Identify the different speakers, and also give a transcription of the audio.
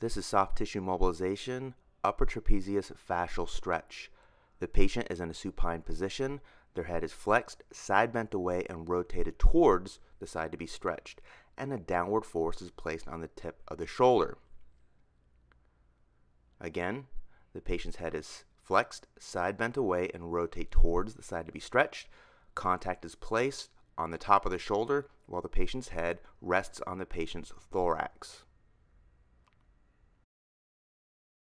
Speaker 1: This is soft tissue mobilization, upper trapezius fascial stretch. The patient is in a supine position. Their head is flexed, side bent away, and rotated towards the side to be stretched, and a downward force is placed on the tip of the shoulder. Again, the patient's head is flexed, side bent away, and rotate towards the side to be stretched. Contact is placed on the top of the shoulder while the patient's head rests on the patient's thorax.